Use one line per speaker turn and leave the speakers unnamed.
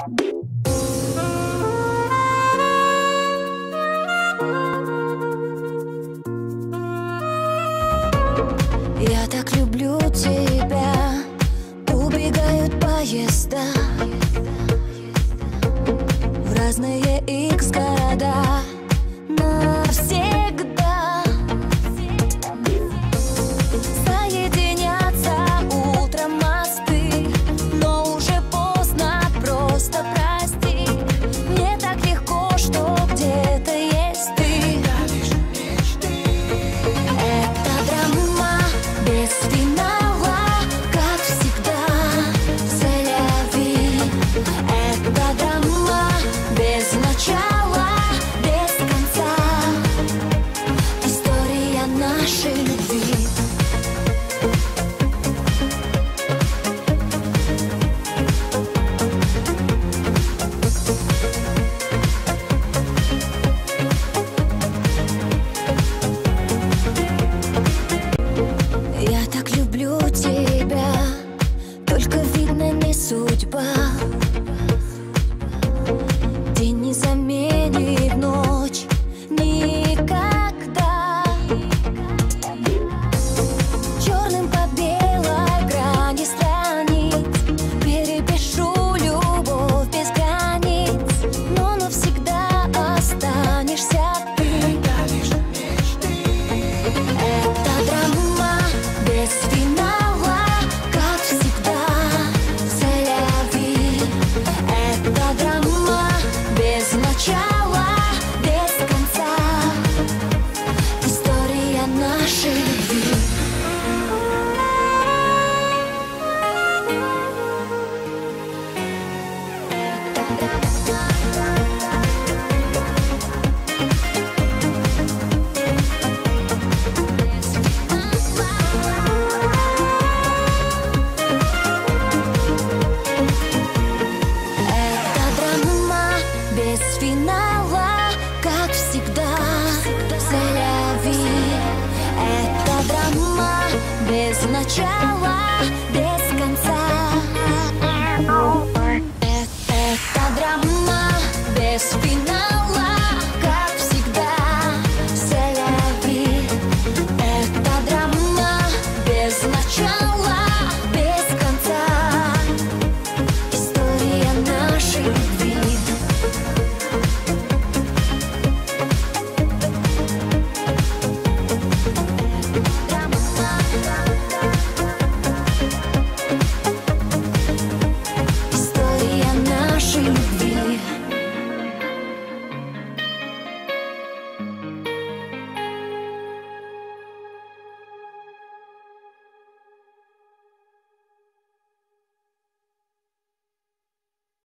Я так люблю тебя, убегают поезда в разные экскурсии. drown.